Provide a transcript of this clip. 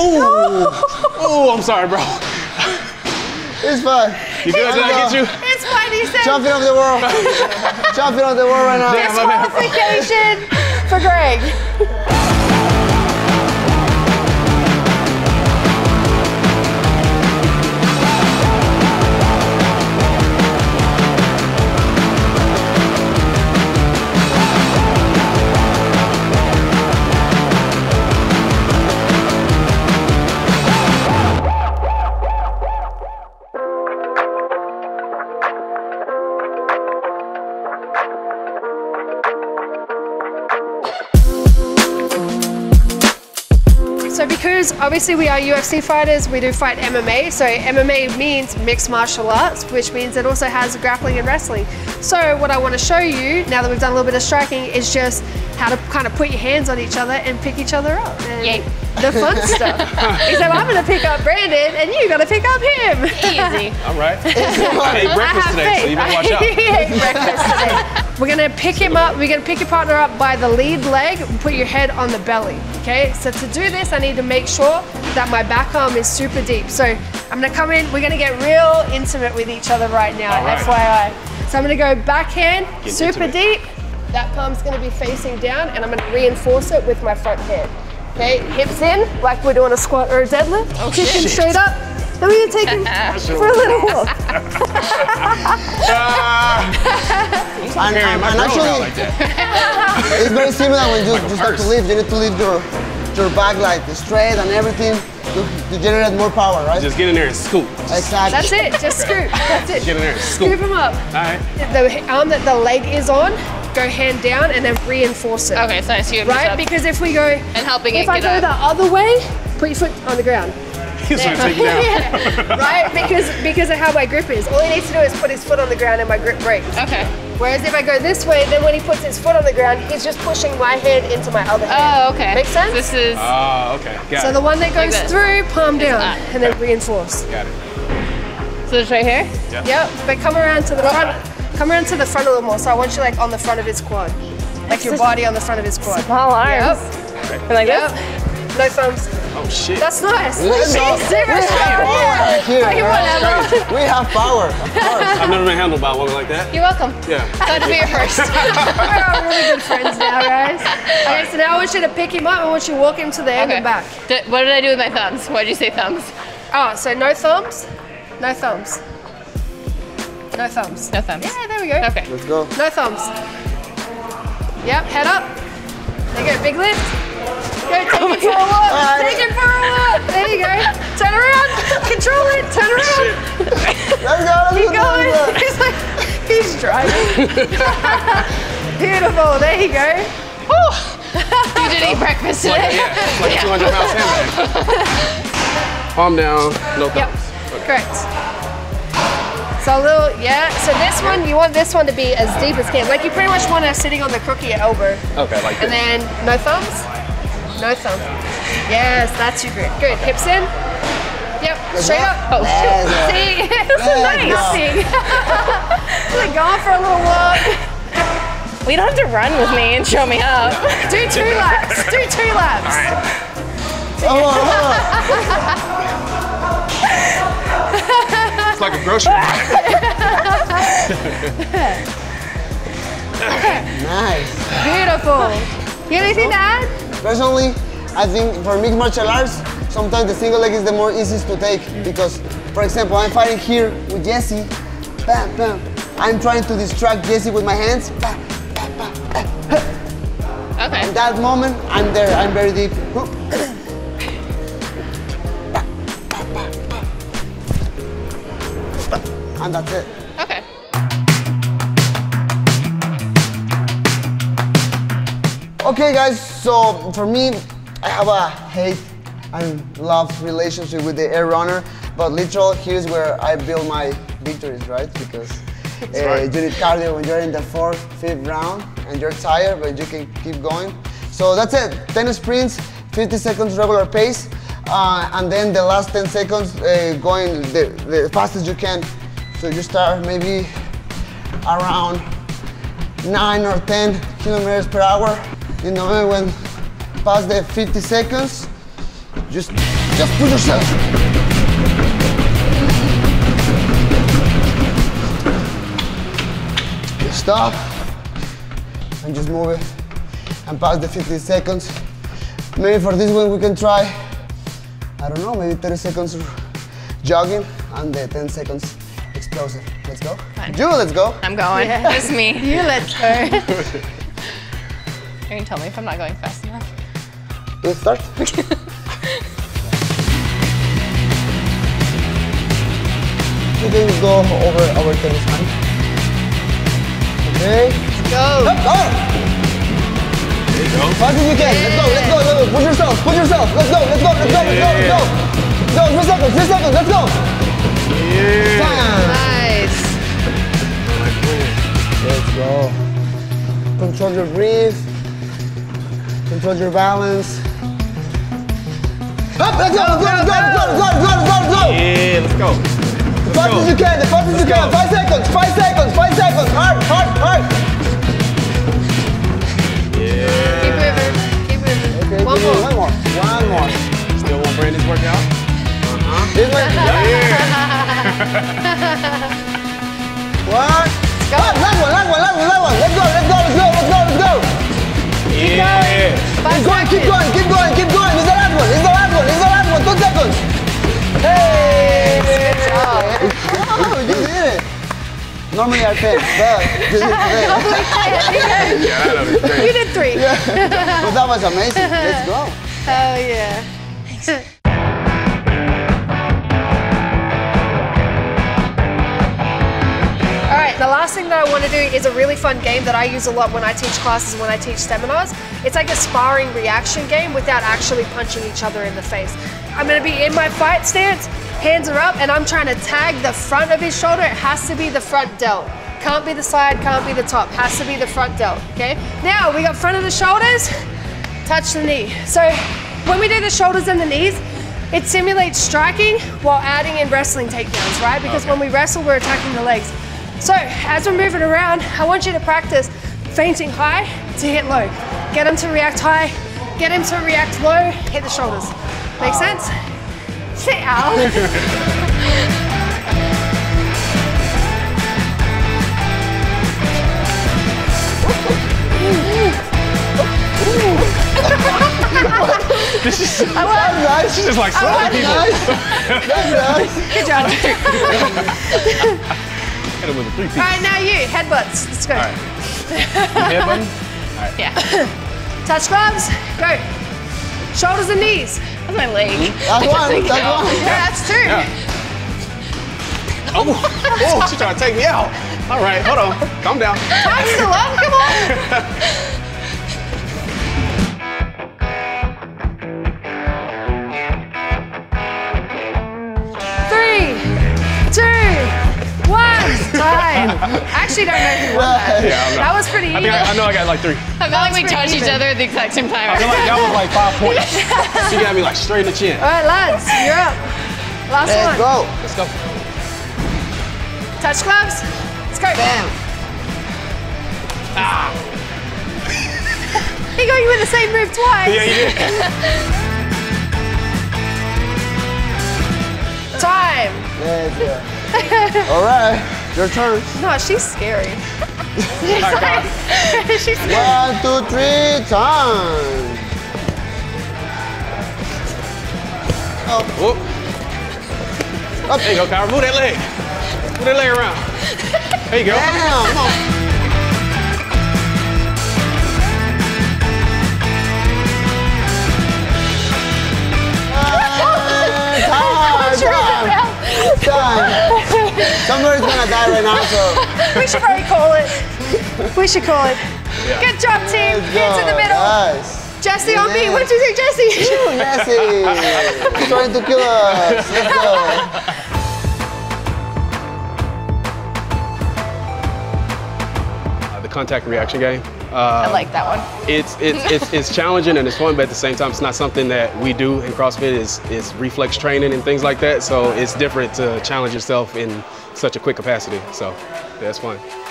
Ooh. Ooh, I'm sorry, bro. It's fine. You good? Did I get you? It's fine, he said. Champion of the world. Jumping of the world right now. Damn, my. Disqualification for Greg. Because obviously we are UFC fighters, we do fight MMA. So MMA means mixed martial arts, which means it also has grappling and wrestling. So what I want to show you, now that we've done a little bit of striking, is just how to kind of put your hands on each other and pick each other up. And Yay. The fun stuff. Except I'm going to pick up Brandon and you're going to pick up him. Easy. All right. I ate breakfast today, so you better watch out. he ate breakfast today. We're gonna pick him up. We're gonna pick your partner up by the lead leg and put your head on the belly. Okay. So to do this, I need to make sure that my back arm is super deep. So I'm gonna come in. We're gonna get real intimate with each other right now. All right. FYI. So I'm gonna go backhand, Get super deep. That palm's gonna be facing down, and I'm gonna reinforce it with my front hand. Okay, hips in, like we're doing a squat or a deadlift. Oh, Kicking shit. straight up. Then we're gonna take him for a little walk. Ah. And, Carrying and, um, my and drone actually, like that. it's very similar when you, you start to purse. lift. You need to lift your your back like straight and everything to, to generate more power, right? Just get in there and scoop. exactly. That's it. Just scoop. That's it. Get in there and Scoop scoop. him up. All right. The arm that the leg is on, go hand down and then reinforce it. Okay, so I see you Right? Because if we go and helping if it I go up. the other way, put your foot on the ground. He's trying to take you down. Yeah, right? Because because of how my grip is. All he needs to do is put his foot on the ground and my grip breaks. Okay. Whereas if I go this way, then when he puts his foot on the ground, he's just pushing my hand into my other hand. Oh, okay. Make sense? This is. Oh, okay. Got so it. the one that goes this. through, palm down, up. and then reinforce. Got it. so it's right here. Yeah. Yep, but come around to the front. Come around to the front a little more. So I want you like on the front of his quad, like your body on the front of his quad. Small arms. Yep. And like Yep. this. No thumbs. Oh shit. That's nice. Let's See, go. super We have strong. power right here. Come on, right? Emma. We have power. Of course. I've never been handled by a woman like that. You're welcome. Yeah. Glad to be your first. We're all really good friends now, guys. Okay, so now I want you to pick him up. I want you to walk him to the end Okay. and back. Did- what did I do with my thumbs? Why did you say thumbs? Oh, so no thumbs. No thumbs. No thumbs. No thumbs. Yeah, there we go. Okay. Let's go. No thumbs. Yep, head up. There you go, big lift. Go, take Oh it for a walk. Alright. Take it for a walk. There you go. Turn around. Control it. Turn around. Let's go. Keep going. He's like, he's driving. Beautiful. There you go. You Didn't eat breakfast Like, today. yeah, like a 200 pound sandbag. Palm down, no thumbs. Yep. thumbs. Correct. So a little, yeah. So this one, you want this one to be as deep as can. Like you pretty much want to sitting on the crook of your elbow. Okay, like And this. then no thumbs? No thumb. Yes, that's your grip. Good. Hips in. Yep. Straight up. Oh, Let's. See? It's so Let's nice. go. See? like going for a little walk. We don't have to run with me and show me up. Do two laps. Do two laps. Come on, come on. It's like a grocery. Nice. Beautiful. You got anything to add? Personally, I think for mixed martial arts, sometimes the single leg is the more easiest to take because, for example, I'm fighting here with Jessy. Bam, bam. I'm trying to distract Jessy with my hands. Bam, bam, bam, bam. Okay. In that moment, I'm there. I'm very deep. And that's it. Okay. Okay, guys, so for me, I have a hate and love relationship with the air runner, but literal, here's where I build my victories, right? Because uh, right. you need cardio when you're in the fourth, fifth round and you're tired, but you can keep going. So that's it, 10 sprints, 50 seconds regular pace, uh, and then the last 10 seconds uh, going the, the fastest you can. So you start maybe around 9 or 10 kilometers per hour. In know, when past the 50 seconds, Just, just push yourself. Stop and just move it and pass the 50 seconds. Maybe for this one we can try, I don't know, maybe 30 seconds jogging and the 10 seconds explosive. Let's go. Fine. Ju, let's go. I'm going. It's me. You let's go. You can tell me if I'm not going fast enough. Let's start. we can go over our tennis time. Okay. Go. Up, go! There you go. Fast as you can. Let's go, let's go, let's go. Push yourself, push yourself. Let's go, let's go, let's go, let's go, let's go. Let's go, three seconds, three seconds, let's go. Yeah. Time. Nice. Let's go. Control your breath. Control your balance. Up, let's go, let's go, let's go, let's go, let's go, let's go, let's go. Yeah, let's go. As fast as you can, as fast as you Let's can. go. Five seconds, five seconds, five seconds. Hard, hard, hard. Yeah. Keep moving. Keep moving. Okay, One more. One more. One more. Still want Brandon's workout? Uh-huh. This way. Yeah. One. Go. Last one, last one, last one, last one. Let's go, let's go, let's go, let's go, let's go. Yeah. Five Keep going, keep seconds. going, keep going, keep going. It's the last one, it's the last one, it's the last one. Two seconds. Hey! Good job. Oh, you did it. Normally I fail, but you did it today. Yeah, that was You did three. But that was amazing. Let's go. Oh, yeah. the last thing that I want to do is a really fun game that I use a lot when I teach classes, when I teach seminars. It's like a sparring reaction game without actually punching each other in the face. I'm going to be in my fight stance, hands are up, and I'm trying to tag the front of his shoulder. It has to be the front delt. Can't be the side, can't be the top. Has to be the front delt, okay? Now, we got front of the shoulders, touch the knee. So when we do the shoulders and the knees, it simulates striking while adding in wrestling takedowns, right? Because when we wrestle, we're attacking the legs. So as we're moving around, I want you to practice feinting high to hit low. Get him to react high, get him to react low, hit the shoulders. Make sense? Sit out. This is That's nice. this is like slapping people. Nice. That's nice. Good job. Hit him with a three piece. All right, now you, headbutts. Let's go. All right. Headbutton. Yeah. Touch gloves, go. Shoulders and knees. That's my leg. Hmm? That's one. That's one. Yeah, that's two. Yeah. Oh, oh, she's trying to take me out. All right, hold on. Calm down. I'm still up, come on. time. I actually don't know who won that. Yeah, I'm not- That was pretty I think I, I know I got like three. I feel like we pretty touched each other at the exact same time. I feel like that was like five points. She got me like straight in the chin. All right, lads, you're up. Last Let's one. go. Let's go. Touch gloves. Let's go. Bam. Ah. He got you with the same move twice. Yeah, you did. Time. Let's. All right. Your turn. No, she's scary. All right, guys. she's scary. One, two, three, time. Oh. Whoop. There you go, Kyra. Move that leg. Move that leg around. There you go. Damn. Come on. Time, time, time. Somebody's gonna die right now, so We should probably call it. We should call it. Good job, team. let's Get to the middle. Nice. Jessy on me. Yeah. One, two, three, Jessy. Ooh, Nessie. He's trying to kill us. Let's go. contact reaction game. I like that one. Um, it's it's it's it's challenging and it's fun, but at the same time, it's not something that we do in CrossFit. Is is reflex training and things like that. So it's different to challenge yourself in such a quick capacity. So yeah, fun.